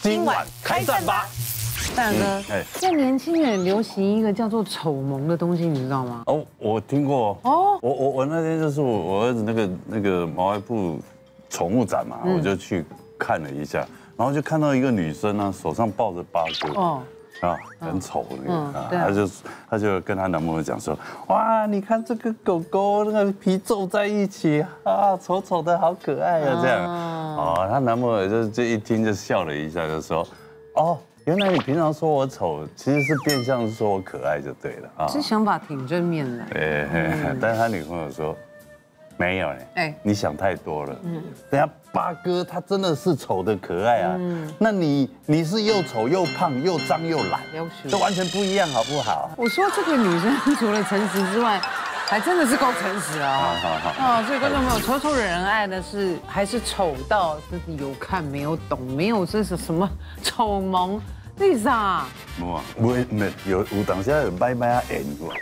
今晚开战吧！大哥，哎现在年轻人流行一个叫做丑萌的东西，你知道吗？哦，我听过哦，我我我那天就是我我儿子那个那个毛外部宠物展嘛，我就去看了一下，然后就看到一个女生呢，手上抱着八哥。哦，啊，很丑那个她就她就跟她男朋友讲说，哇，你看这个狗狗那个皮皱在一起啊，丑丑的好可爱啊，这样。哦，她男朋友就这一听就笑了一下，就说，哦，原来你平常说我丑，其实是变相说我可爱就对了啊。这想法挺正面的。哎，但是他女朋友说没有嘞，哎哎，你想太多了。嗯，等下八哥他真的是丑的可爱啊，嗯那你你是又丑又胖又脏又懒这完全不一样，好不好？我说这个女生除了诚实之外，还真的是够诚实啊！好好好，哦，所以观众朋友，丑丑惹人爱的是还是丑到自己有看没有懂，没有这是什么丑萌？Lisa，哇，我没有有当下有拜拜啊演过。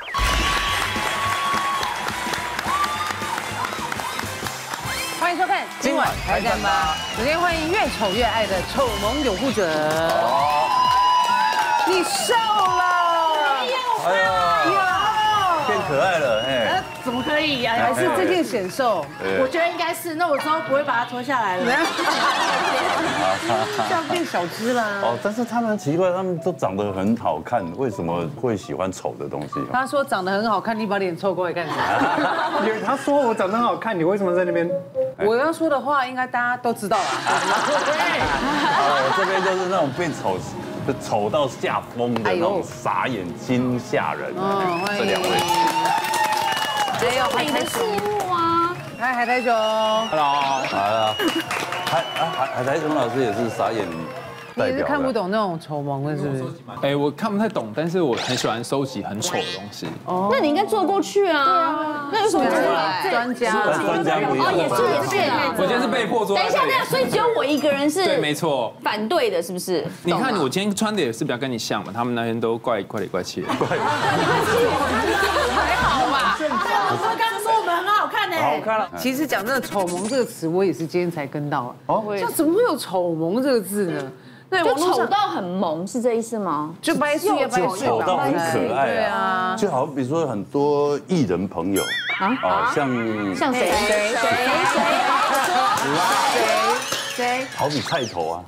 欢迎收看今晚开战吧！首先欢迎越丑越爱的丑萌拥护者，你瘦了，哎呀，变可爱了，哎，怎么可以呀？还是这件显瘦？我觉得应该是，那我之后不会把它脱下来了。这样变小只了。哦，但是他们奇怪，他们都长得很好看，为什么会喜欢丑的东西？他说长得很好看，你把脸凑过来干什么？因为他说我长得很好看，你为什么在那边？我要说的话，应该大家都知道了。哦，我这边就是那种变丑，就丑到吓疯的那种傻眼惊吓人。嗯欢迎这两位，还有海苔熊啊，嗨，海苔熊，Hello，来了，海啊海海苔熊老师也是傻眼你也是代表的。看不懂那种丑萌的，是不是？哎，我看不太懂，但是我很喜欢收集很丑的东西。哦那你应该坐过去啊。对啊那有什么过来？专家，但专家不一哦，也。是也是啊。我今天是被迫坐等一下，这里那所以只有我一个人是对，没错。反对的，是不是？你看我今天穿的也是比较跟你像嘛，他们那天都怪怪里怪气的。我其实讲真的，丑萌这个词，我也是今天才跟到。哦，像怎么会有丑萌这个字呢？对，就丑到很萌，是这意思吗？就白素也掰就碎丑到很可爱对啊。啊，。就好比说很多艺人朋友啊，像像谁？谁？谁？谁？好比菜头啊，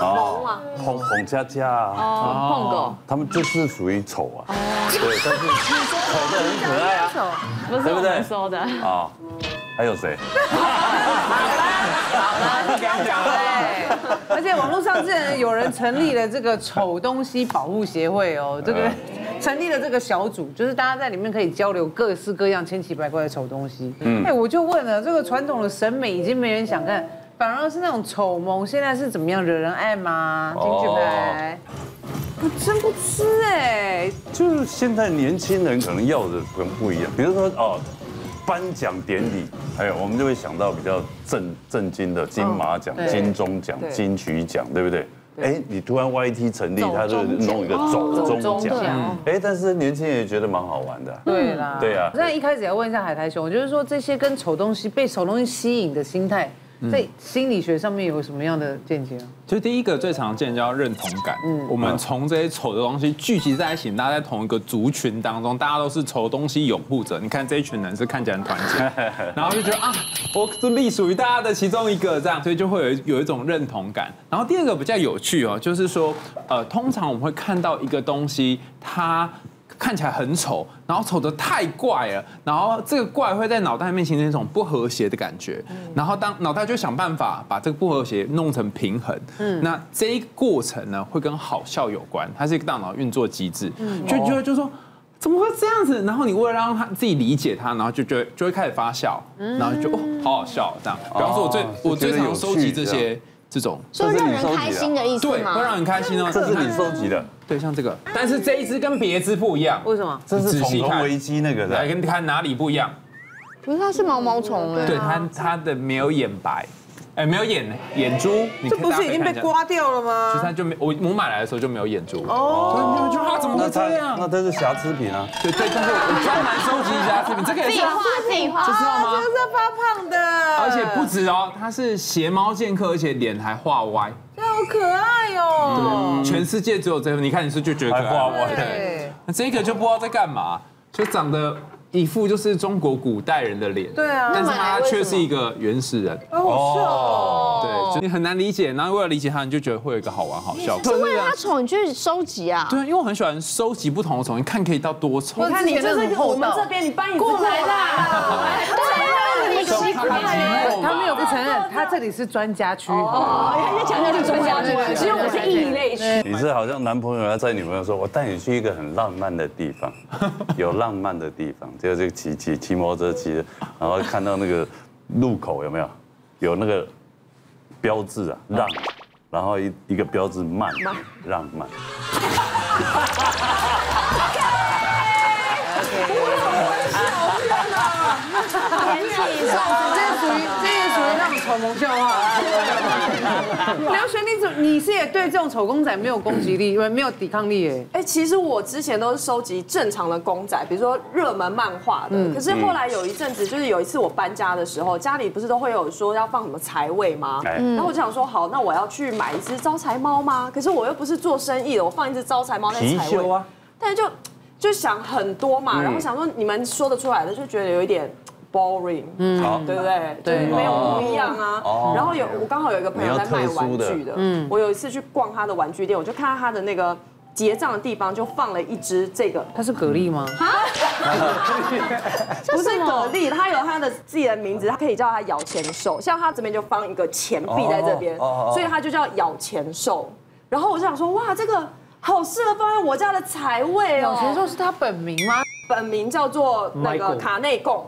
哦，洪洪佳佳啊，哦，碰狗，他们就是属于丑啊，对，但是丑的很可爱啊，不是我们说的。啊，还有谁？对，而且网络上之前有人成立了这个丑东西保护协会哦，这个成立了这个小组，就是大家在里面可以交流各式各样千奇百怪的丑东西。嗯，哎，我就问了，这个传统的审美已经没人想看，反而是那种丑萌，现在是怎么样惹人爱吗？金句牌，我真不吃哎，就是现在年轻人可能要的可能不一样，比如说哦，颁奖典礼，还有我们就会想到比较震震惊的金马奖、金钟奖、金曲奖，对不对？哎，你突然 YT 成立，他就弄一个走中奖，哎，但是年轻人也觉得蛮好玩的。对啦，对啊。那一开始要问一下海苔熊，就是说这些跟丑东西被丑东西吸引的心态，在心理学上面有什么样的见解啊？就第一个最常见叫认同感，嗯，我们从这些丑的东西聚集在一起，大家在同一个族群当中，大家都是丑东西拥护者。你看这一群人是看起来很团结，然后就觉得啊，我是隶属于大家的其中一个，这样，所以就会有有一种认同感。然后第二个比较有趣哦，就是说，呃，通常我们会看到一个东西，它。看起来很丑，然后丑的太怪了，然后这个怪会在脑袋里面形成一种不和谐的感觉，然后当脑袋就想办法把这个不和谐弄成平衡。嗯，那这一个过程呢，会跟好笑有关，它是一个大脑运作机制，就就就说。怎么会这样子？然后你为了让他自己理解他，然后就觉得就会开始发笑，然后就哦，好好笑这样。比方说，我最哦我最常收集这些这种，说让人开心的意思对，吗？会让人开心哦。这是你收集的，对，像这个，但是这一只跟别只不一样。为什么？这是仔细看虫虫危机那个来。跟看哪里不一样？可是它是毛毛虫哎。对它它的没有眼白，哎，没有眼眼珠，你这不是已经被？刮掉了吗其实吗？它就没我我买来的时候就没有眼珠哦，对，就啊怎么会这样？那这是瑕疵品啊。对对，但是我专门收集一下这个，这个也是啊，自己画这知道吗？这是发胖的，而且不止哦，它是斜猫剑客，而且脸还画歪。这好可爱哦。全世界只有这个，你看你是就觉得可爱还画歪，对那这个就不知道在干嘛，就长得一副就是中国古代人的脸，对啊。但是他却是一个原始人，哦，对，就你很难理解，然后为了理解他，你就觉得会有一个好玩好笑。是为了他丑你去收集啊？对，因为我很喜欢收集不同的虫，你看可以到多丑。我。看你就是我们这边你搬过来啦，你奇怪耶！他没有不承认，他这里是专家区。哦，要强调是专家区，只有我是异类区。你是好像男朋友要载女朋友说，我带你去一个很浪漫的地方，有浪漫的地方，结果这个骑骑骑摩托车骑的，然后看到那个路口有没有有那个标志啊让，然后一一个标志慢让慢，这个属于这也属于那种丑萌笑话。刘璇，你怎你是也对这种丑公仔没有攻击力，因为没有抵抗力耶？哎，其实我之前都是收集正常的公仔，比如说热门漫画的。可是后来有一阵子，就是有一次我搬家的时候，家里不是都会有说要放什么财位吗？哎然后我就想说，好，那我要去买一只招财猫吗？可是我又不是做生意的，我放一只招财猫在财位，啊，但是就就想很多嘛，然后想说你们说得出来的，就觉得有一点 boring，嗯，好。对不对？对。就没有不一样啊。哦。然后有我刚好有一个朋友在卖玩具的，嗯，我有一次去逛他的玩具店，我就看到他的那个结账的地方就放了一只这个，它是蛤蜊吗？不是蛤蜊，它有它的自己的名字，它可以叫它咬钱兽。像它这边就放一个钱币在这边，所以它就叫咬钱兽。然后我就想说，哇，这个好适合放在我家的财位哦。咬钱兽是它本名吗？本名叫做那个卡内贡，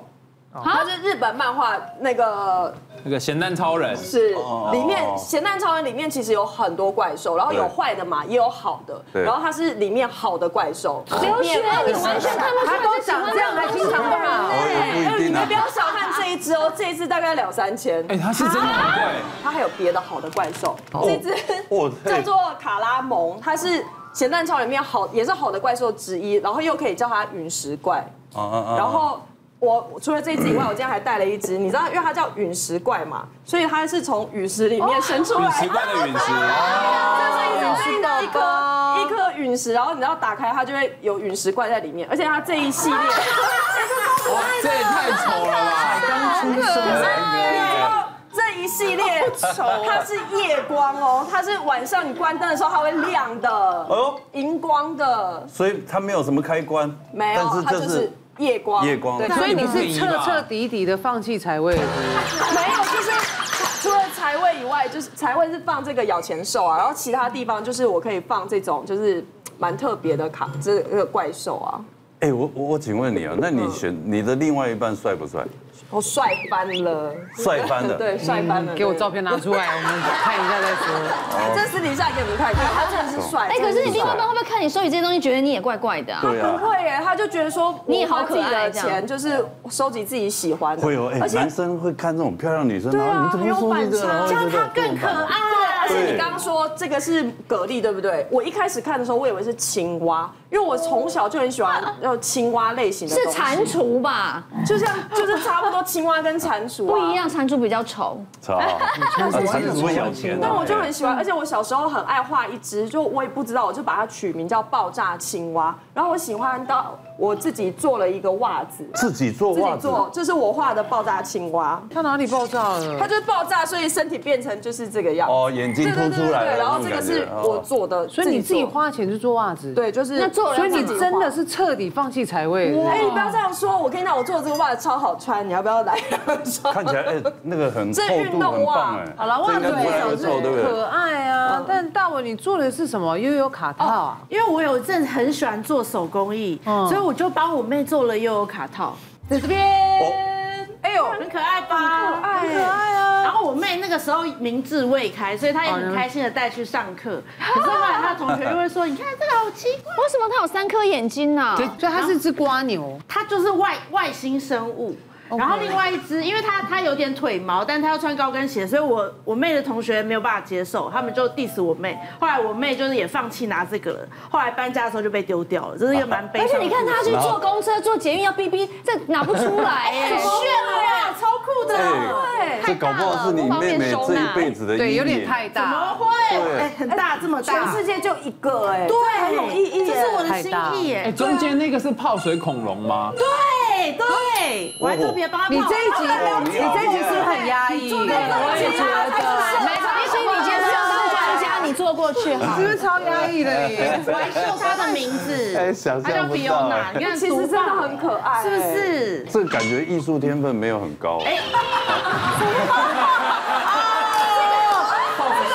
他是日本漫画那个那个咸蛋超人，是里面《咸蛋超人》里面其实有很多怪兽，然后有坏的嘛，也有好的，然后它是里面好的怪兽。刘璇，你完全看不出来都长这样，还经常骂。哦不一定啊你们不，要小看这一只哦，这一只大概两三千。哎，它是真的很贵。它还有别的好的怪兽，这只哦叫做卡拉蒙，它是咸蛋超人里面好也是好的怪兽之一，然后又可以叫它陨石怪。然后我除了这一只以外，我今天还带了一只，你知道，因为它叫陨石怪嘛，所以它是从陨石里面生出来的。陨石怪的陨石，这是陨石的一颗一颗陨石，然后你要打开它就会有陨石怪在里面，而且它这一系列，这也太丑了吧！刚出生这一系列它是夜光哦，它是晚上你关灯的时候它会亮的，哦，荧光的，所以它没有什么开关，没有，它但就是是夜光，夜光。对，所以你是彻彻底底的放弃财位了，没有，就是除了财位以外，就是财位是放这个咬钱兽啊，然后其他地方就是我可以放这种就是蛮特别的卡，这个怪兽啊，哎，我我我请问你啊，那你选你的另外一半帅不帅？我帅翻了，帅翻了 对，帅翻了，给我照片拿出来，我们看一下再说。这私底下给你们看看，他真的是帅。哎，可是你另外一半会不会看你收集这些东西，觉得你也怪怪的啊？对啊不，会耶，他就觉得说你也好可爱这样钱就是收集自己喜欢的，会有哎，而且男生会看这种漂亮女生，对啊然后你怎么收集这个，然后很有觉得反差更可爱。说这个是蛤蜊，对不对？我一开始看的时候，我以为是青蛙，因为我从小就很喜欢要青蛙类型的，是蟾，蜍吧？就像就是差不多青蛙跟蟾蜍、啊、不一。样，蟾蜍比较丑。操，啊 才是会咬钱啊，但我就很喜欢，而且我小时候很爱画一只，就我也不知道，我就把它取名叫爆炸青蛙。然后我喜欢到我自己做了一个袜子，自己做自袜子，己做，这是我画的爆炸青蛙，它哪里爆炸了？它就是爆炸，所以身体变成就是这个样子。哦，眼睛凸出来了，对，然后这个是我做的，所以你自己花钱去做袜子？。对，就是那做了所以你真的是彻底放弃财位。哎、你不要这样说，我跟你讲，我做的这个袜子超好穿，你要不要来穿？看起来哎，那个很这运动袜哎，好了，袜子这应该不会至少是？可爱啊。但大伟，你做的是什么？悠悠卡套啊？因为我有一阵子很喜欢做手工艺，所以我就帮我妹做了悠悠卡套，在这边，哎呦，很可爱吧？很可爱啊！然后我妹那个时候名字未开，所以她也很开心的带去上课。可是后来她的同学就会说：“你看这个好奇怪。”为什么它有三颗眼睛呢？所以它是只瓜牛。它就是外外星生物。然后另外一只，因为它它有点腿毛，但它要穿高跟鞋，所以我我妹的同学没有办法接受，他们就 diss 我妹。后来我妹就是也放弃拿这个了，后来搬家的时候就被丢掉了，这是一个蛮悲。而且你看她去坐公车、坐捷运要逼逼，这拿不出来 耶，很炫啊，超酷的。对，这搞不好是你妹妹这一辈子的对，有点太大。怎么。会？哎，很大，这么大，全世界就一个哎，对，很有意义。这是我的心意哎，耶。中间那个是泡水恐龙吗？对对，我还特别帮他泡。你这一集，你这一集是不是很压抑？我也觉得，没关系，你今天是要当专家，你坐过去好是。不是超压抑的耶？我还秀他的名字，哎想他叫象不到 Fiona，你看其实真的很可爱，是不？是？这感觉艺术天分没有很高。哎，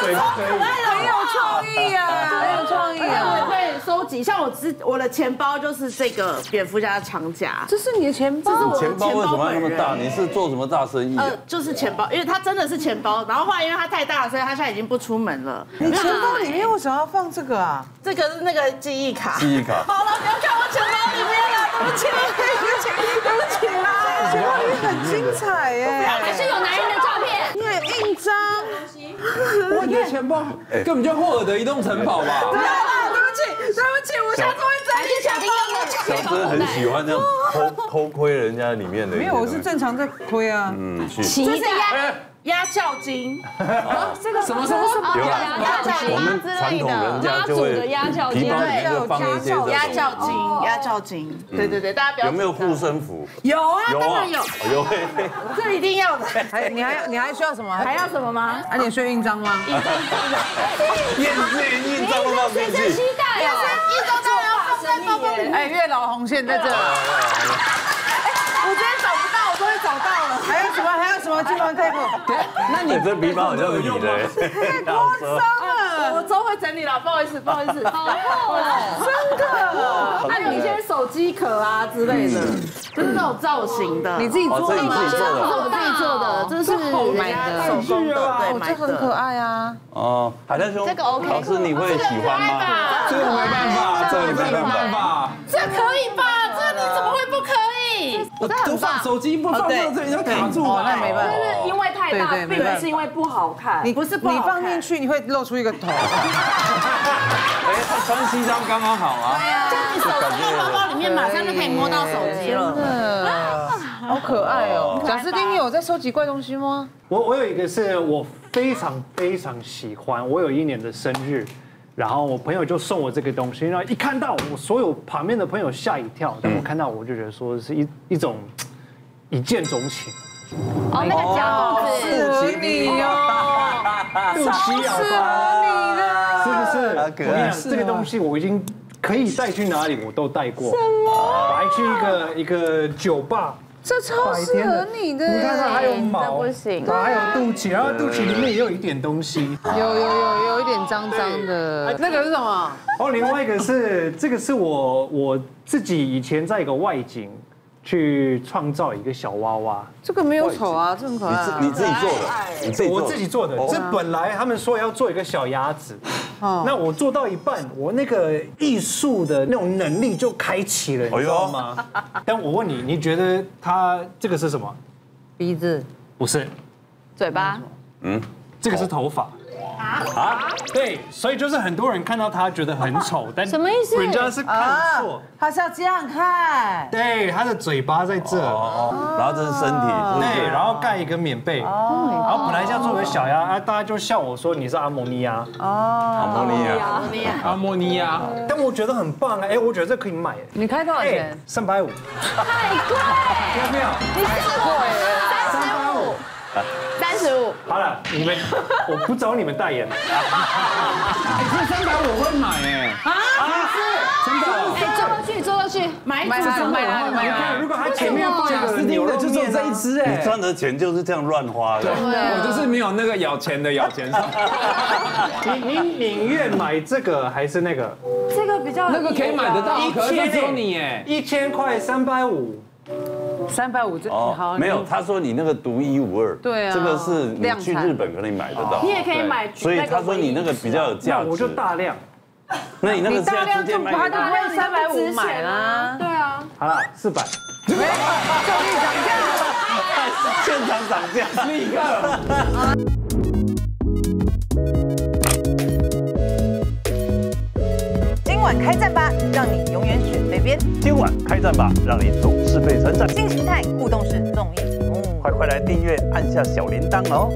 水可以。很有创意啊，很有创意啊！会收集，像我之我的钱包就是这个蝙蝠侠的长夹，这是你的钱包，这是我的钱包为什么要那么大？你是做什么大生意啊？呃，就是钱包，因为它真的是钱包，然后后来因为它太大了，所以它现在已经不出门了。你钱包里面为什么要放这个啊？这个是那个记忆卡。记忆卡。好了，不要看我钱包里面了，对不起，对不起，对不起啦。钱包里面很精彩耶，还是有男人的照片，你很印章。我你的钱包根本就霍尔的移动城堡吧？对啊，对不起，对不起，我下次会整理钱包。小珍很喜欢这样偷 偷窥人家里面的没有，我是正常在窥啊。嗯去。期这是待。压压轿金，这个什么什么什么鸭脚我们传统人家就会妈祖的鸭脚筋皮包里面就放一些这种压轿金，压轿金。对对对，大家不要有没有护身符？有啊，有啊当然有，，有 这一定要的。还你还你还需要什么？还要什么吗？啊，你需要印章吗？验验印章都放进随身去。期待哦。一周当然要放在包包里。哎，月老红线在这。我今天找不到，我终于找到了。还有什么？还有什么金门 table？那你这皮包好像是你的，太夸张了我周会整理了，不好意思，不好意思。好厚哦，真的，还有一些手机壳啊之类的，就是那种造型的。你自己做的吗？哦这是我自己做的，这是买的手工的，对，这很可。爱啊。哦，海带兄，这个 OK 老师你会喜欢吗？这个没办法，这个没办法，这可以吧？这你怎么会不可以？我都放手机不放到这里就卡住哦，了。那没办法。是因为太大，对对并不是因为不好看。你不是不好你放进去，你会露出一个头。哎，他穿西装刚刚好啊。你手放到包包里面，马上就可以摸到手机了。好可爱哦！贾斯汀，你有在收集怪东西吗？我我有一个是我非常非常喜欢，我有一年的生日，然后我朋友就送我这个东西，然后一看到我所有旁边的朋友吓一跳，但我看到我就觉得说是一一种一见钟情，哦，那个假肚子，适合你哦，肚脐适咬吧，合你的。是不是？我跟你讲，这个东西我已经可以带去哪里我都带过，我还去一个一个酒吧。这超适合你的你看它还有耶！毛，不行它还有肚脐，然后肚脐里面也有一点东西。有有有有一点脏脏的，那个是什么？哦，另外一个是这个是我我自己以前在一个外景去创造一个小娃娃，这个没有丑啊，这很可爱啊。你自己做的，你自己我自己做的。哦这本来他们说要做一个小鸭子，那我做到一半，我那个艺术的那种能力就开启了，你知道吗？但我问你，你觉得他这个是什么？鼻子，不是，嘴巴，嗯这个是头发。啊？对，所以就是很多人看到他觉得很丑，但什么意思？人家是看错。他是要这样看。对，他的嘴巴在这。哦，然后这是身体，对，然后盖一个棉被，然后本来是要做个小鸭，啊，大家就笑我说你是阿摩尼亚，哦。阿莫尼亚，阿莫尼亚，但我觉得很棒啊，哎，我觉得这可以买，你开多少哎钱？，三百五，太贵，要不要？你三十五，三十五，好了，你们，我不找你们代言。了，哎，这三百我会买哎，真的。哎，坐过去，坐过去，买买来买来买。来。如果他前面放一贾个牛就只有这一只你哎，赚的钱就是这样乱花的。我就是没有那个咬钱的咬钱上，你你宁愿买这个还是那个？这个比较那个可以买得到，一可是千只有你哎。一千块三百五，三百五这哦好，没有，他说你那个独一无二，对啊这个是你去日本可能买得到你，也可以买，所以他说你那个比较有价值我就。大量。那你那个你大量就不他就不会三百五买啦。对啊，好了，四百。就地涨价。现场涨价，立刻。开战吧，让你永远选对边。今晚开战吧，让你总是被称赞。新形态互动式综艺节目，快快来订阅，按下小铃铛哦。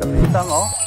小铃铛哦。